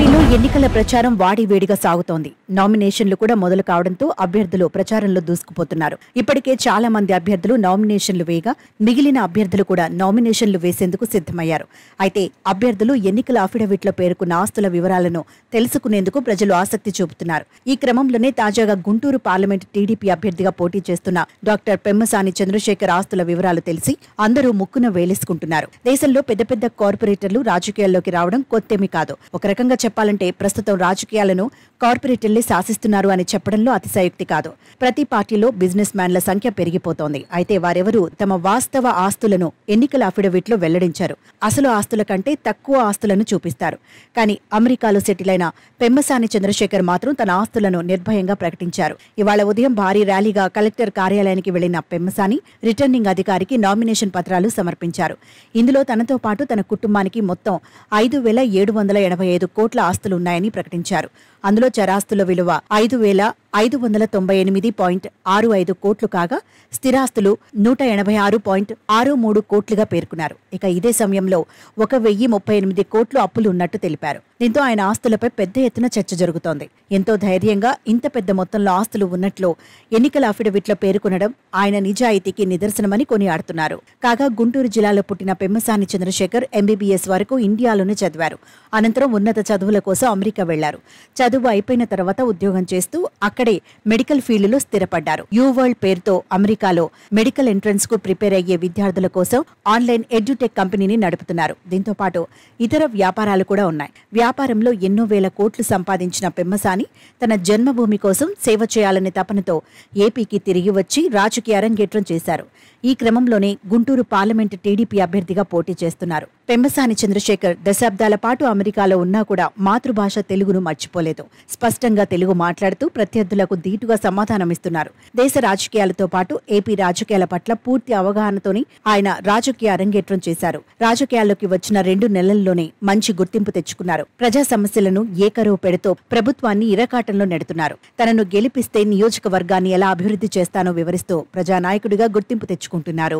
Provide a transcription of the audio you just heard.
happy ఎన్నికల ప్రచారం వాడివేడిగా సాగుతోంది. నామినేషన్లు కూడా మొదలు కావడంతో అభ్యర్థులు ప్రచారంలో దూసుకుపోతున్నారు. ఇప్పటికే చాలా మంది అభ్యర్థులు నామినేషన్లు వేయగా మిగిలిన అభ్యర్థులు కూడా నామినేషన్లు వేసేందుకు సిద్ధమయ్యారు. అయితే అభ్యర్థులు ఎన్నికల అఫిడవిట్లో పేర్కొన్న ఆస్తుల వివరాలను తెలుసుకునేందుకు ప్రజలు ఆసక్తి చూపుతున్నారు. ఈ క్రమంలోనే తాజాగా గుంటూరు పార్లమెంట్ టీడీపీ అభ్యర్థిగా పోటీ చేస్తున్న డాక్టర్ పెమ్మసాని చంద్రశేఖర్ ఆస్తుల వివరాలు తెలిసి అందరూ ముక్కున వేలేసుకుంటున్నారు. దేశంలో పెద్ద పెద్ద కార్పొరేటర్లు రాజకీయాల్లోకి రావడం కొత్తేమీ కాదు. ఒక రకంగా చెప్పాలి చెప్పాలంటే ప్రస్తుతం రాజకీయాలను కార్పొరేటర్లే శాసిస్తున్నారు అని చెప్పడంలో అతిశయోక్తి కాదు. ప్రతి పార్టీలో బిజినెస్ మ్యాన్ల సంఖ్య పెరిగిపోతోంది. అయితే వారెవరూ తమ వాస్తవ ఆస్తులను ఎన్నికల అఫిడవిట్లో వెల్లడించారు. అసలు ఆస్తుల కంటే తక్కువ ఆస్తులను చూపిస్తారు. కానీ అమెరికాలో సెటిల్ అయిన పెమ్మసాని చంద్రశేఖర్ మాత్రం తన ఆస్తులను నిర్భయంగా ప్రకటించారు. ఇవాళ ఉదయం భారీ ర్యాలీగా కలెక్టర్ కార్యాలయానికి వెళ్ళిన పెమ్మసాని రిటర్నింగ్ అధికారికి నామినేషన్ పత్రాలు సమర్పించారు. ఇందులో తనతో పాటు తన కుటుంబానికి మొత్తం ఐదు వేల ఏడు వందల ఎనభై ఐదు కోట్ల ఆస్తులున్నాయని ప్రకటించారు. అందులో చరాస్తుల విలువ ఐదు వేల ఐదు వందల తొంభై ఎనిమిది పాయింట్ ఆరు ఐదు కోట్లు కాగా స్థిరాస్తులు నూట ఎనభై ఆరు పాయింట్ ఆరు మూడు కోట్లుగా పేర్కొన్నారు. ఇక ఇదే సమయంలో ఒక వెయ్యి ముప్పై ఎనిమిది కోట్లు అప్పులు ఉన్నట్టు తెలిపారు. దీంతో ఆయన ఆస్తులపై పెద్ద ఎత్తున చర్చ జరుగుతోంది. ఎంతో ధైర్యంగా ఇంత పెద్ద మొత్తంలో ఆస్తులు ఉన్నట్లు ఎన్నికల అఫిడవిట్లో పేర్కొనడం ఆయన నిజాయితీకి నిదర్శనమని కొనియాడుతున్నారు. కాగా గుంటూరు జిల్లాలో పుట్టిన పెమ్మసాని చంద్రశేఖర్ ఎంబీబీఎస్ వరకు ఇండియాలోనే చదివారు. అనంతరం ఉన్నత చదువుల కోసం అమెరికా వెళ్ళారు. చదువు అయిపోయిన తర్వాత ఉద్యోగం చేస్తూ అక్కడ మెడికల్ ఫీల్డ్లో స్థిరపడ్డారు. యూ వరల్డ్ పేరుతో అమెరికాలో మెడికల్ ఎంట్రన్స్కు ప్రిపేర్ అయ్యే విద్యార్థుల కోసం ఆన్లైన్ ఎడ్యుటెక్ కంపెనీని నడుపుతున్నారు. దీంతో పాటు ఇతర వ్యాపారాలు కూడా ఉన్నాయి. వ్యాపారంలో ఎన్నో వేల కోట్లు సంపాదించిన పెమ్మసాని తన జన్మభూమి కోసం సేవ చేయాలనే తపనతో ఏపీకి తిరిగి వచ్చి రాజకీయ అరంగేట్రం చేశారు. ఈ క్రమంలోనే గుంటూరు పార్లమెంటు టీడీపీ అభ్యర్థిగా పోటీ చేస్తున్నారు. పెంబసాని చంద్రశేఖర్ దశాబ్దాల పాటు అమెరికాలో ఉన్నా కూడా మాతృభాష తెలుగును మర్చిపోలేదు. స్పష్టంగా తెలుగు మాట్లాడుతూ ప్రత్యర్థులకు ధీటుగా సమాధానమిస్తున్నారు దేశ రాజకీయాలతో పాటు ఏపీ రాజకీయాల పట్ల పూర్తి అవగాహనతోని ఆయన రాజకీయ అరంగేట్రం చేశారు. రాజకీయాల్లోకి వచ్చిన రెండు నెలల్లోనే మంచి గుర్తింపు తెచ్చుకున్నారు. ప్రజా సమస్యలను ఏకరువు పెడుతూ ప్రభుత్వాన్ని ఇరకాటంలో నెడుతున్నారు. తనను గెలిపిస్తే నియోజకవర్గాన్ని ఎలా అభివృద్ధి చేస్తానో వివరిస్తూ ప్రజానాయకుడిగా గుర్తింపు తెచ్చుకుంటున్నారు